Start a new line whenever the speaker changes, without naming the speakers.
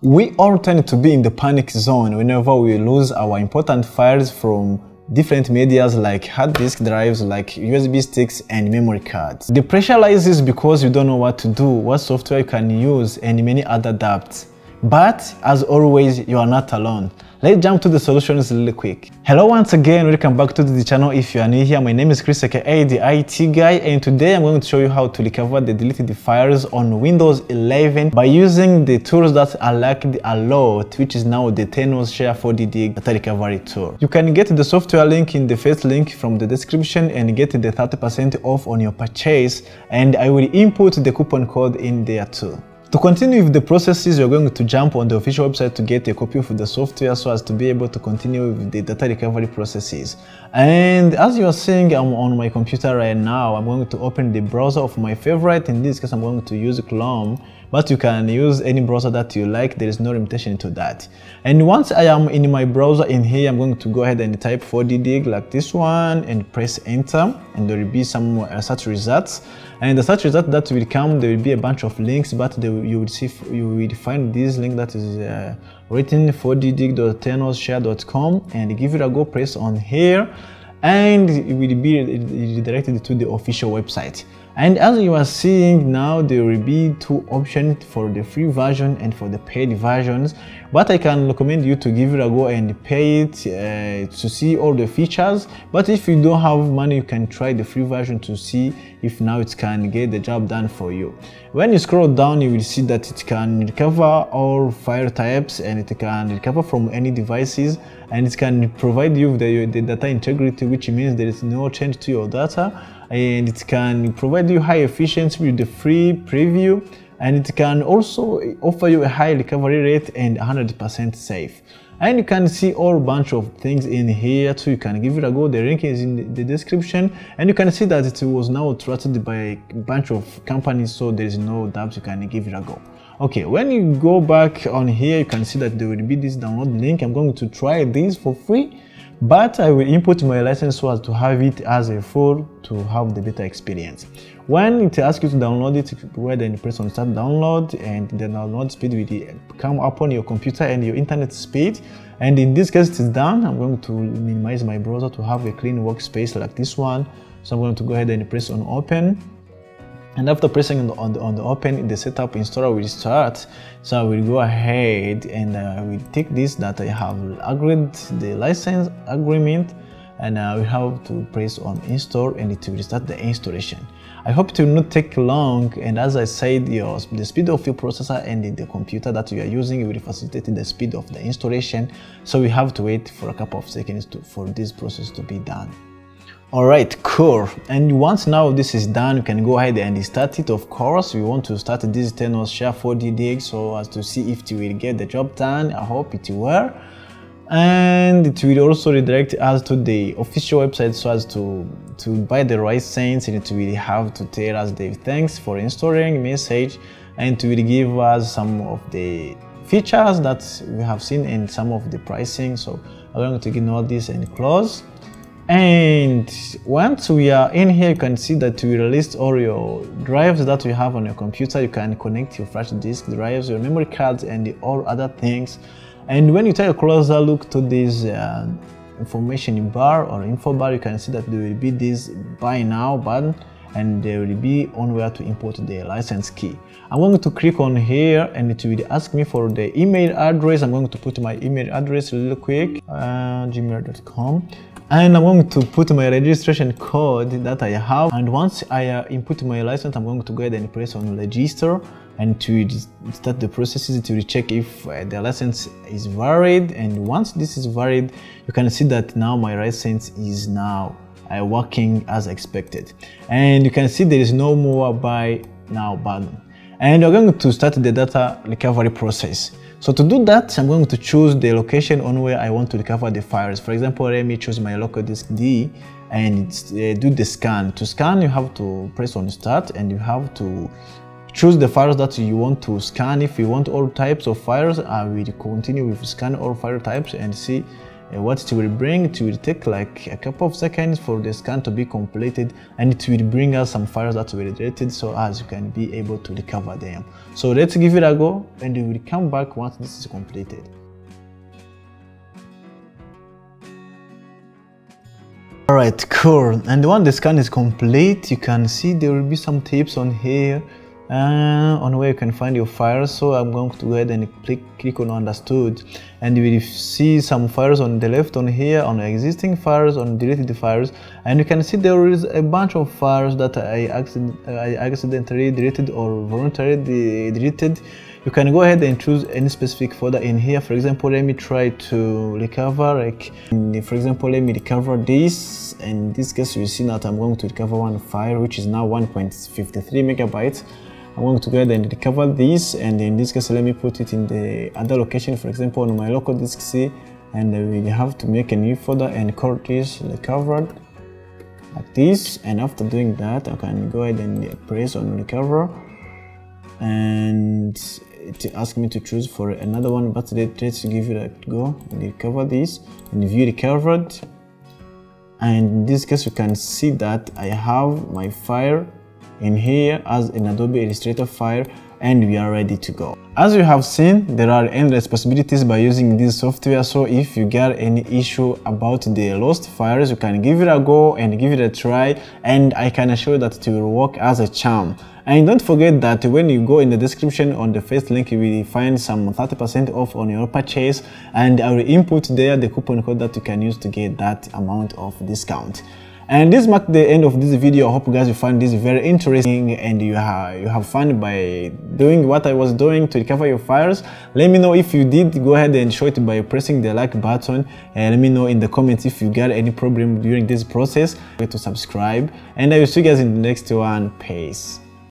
We all tend to be in the panic zone whenever we lose our important files from different medias like hard disk drives like USB sticks and memory cards. The pressure rises because you don't know what to do, what software you can use and many other doubts. But as always, you are not alone. Let's jump to the solutions really quick. Hello once again, welcome back to the channel. If you are new here, my name is Chris aka the IT guy and today I'm going to show you how to recover the deleted files on Windows 11 by using the tools that are like a lot which is now the Tenorshare 4DD data recovery tool. You can get the software link in the first link from the description and get the 30% off on your purchase and I will input the coupon code in there too. To continue with the processes, you're going to jump on the official website to get a copy of the software so as to be able to continue with the data recovery processes. And as you are seeing, I'm on my computer right now. I'm going to open the browser of my favorite. In this case, I'm going to use Chrome, but you can use any browser that you like. There is no limitation to that. And once I am in my browser in here, I'm going to go ahead and type 4DDiG like this one and press enter. And there will be some uh, search results. And the search result that will come, there will be a bunch of links, but they, you will see you will find this link that is uh, written 4ddig.tenorshare.com and give it a go. Press on here, and it will be redirected to the official website. And as you are seeing now, there will be two options for the free version and for the paid versions. But I can recommend you to give it a go and pay it uh, to see all the features. But if you don't have money, you can try the free version to see if now it can get the job done for you. When you scroll down, you will see that it can recover all file types and it can recover from any devices and it can provide you with the, the data integrity, which means there is no change to your data and it can provide you high efficiency with the free preview and it can also offer you a high recovery rate and 100% safe. And you can see all bunch of things in here too. You can give it a go. The link is in the description. And you can see that it was now trusted by a bunch of companies so there is no doubt you can give it a go. Okay when you go back on here you can see that there will be this download link. I'm going to try this for free but I will input my license so as to have it as a full to have the better experience. When it asks you to download it, go ahead and press on start download and the download speed will come up on your computer and your internet speed. And in this case, it is done. I'm going to minimize my browser to have a clean workspace like this one. So I'm going to go ahead and press on open and after pressing on the, on the, on the open the setup installer will start. So i will go ahead and uh, i will take this that i have agreed the license agreement. And uh, we have to press on install and it will start the installation. I hope it will not take long. And as i said your the speed of your processor and the, the computer that you are using will facilitate the speed of the installation. So we have to wait for a couple of seconds to, for this process to be done all right cool. And once now this is done you can go ahead and start it. Of course we want to start this Tenorshare 4DDiG so as to see if it will get the job done. I hope it will. And it will also redirect us to the official website so as to to buy the right sense and it will have to tell us the thanks for installing message. And it will give us some of the features that we have seen in some of the pricing. So i'm going to ignore this and close and once we are in here you can see that we list all your drives that you have on your computer. You can connect your flash disk drives your memory cards and all other things. And when you take a closer look to this uh, information bar or info bar you can see that there will be this buy now button and there will be on where to import the license key. I'm going to click on here and it will ask me for the email address. I'm going to put my email address real quick, uh, gmail.com and I'm going to put my registration code that I have and once I uh, input my license I'm going to go ahead and press on register and to start the processes to check if uh, the license is valid and once this is valid you can see that now my license is now uh, working as expected and you can see there is no more buy now button and we're going to start the data recovery process so to do that, I'm going to choose the location on where I want to recover the files. For example, let me choose my local disk D and uh, do the scan. To scan, you have to press on start and you have to choose the files that you want to scan. If you want all types of files, I will continue with scan all file types and see what it will bring it will take like a couple of seconds for the scan to be completed and it will bring us some files that were deleted so as you can be able to recover them. So let's give it a go and we will come back once this is completed. Alright, cool. And when the scan is complete, you can see there will be some tips on here uh, on where you can find your files so i'm going to go ahead and click click on understood and you will see some files on the left on here on existing files on deleted files and you can see there is a bunch of files that i accident i accidentally deleted or voluntarily deleted. You can go ahead and choose any specific folder in here. For example let me try to recover like for example let me recover this. And in this case you see that i'm going to recover one file which is now 1.53 megabytes I'm going to go ahead and recover this and in this case let me put it in the other location for example on my local disk C and we have to make a new folder and call this recovered like this and after doing that I can go ahead and press on recover and it asks me to choose for another one but let's give it a go and recover this and view recovered. And in this case you can see that I have my file in here as an Adobe Illustrator file and we are ready to go. As you have seen, there are endless possibilities by using this software so if you get any issue about the lost files, you can give it a go and give it a try and I can assure you that it will work as a charm. And don't forget that when you go in the description on the first link, you will find some 30% off on your purchase and I will input there the coupon code that you can use to get that amount of discount. And this marks the end of this video. I hope you guys find this very interesting and you have, you have fun by doing what I was doing to recover your files. Let me know if you did. Go ahead and show it by pressing the like button and let me know in the comments if you got any problem during this process. Forget to subscribe and I will see you guys in the next one. Peace.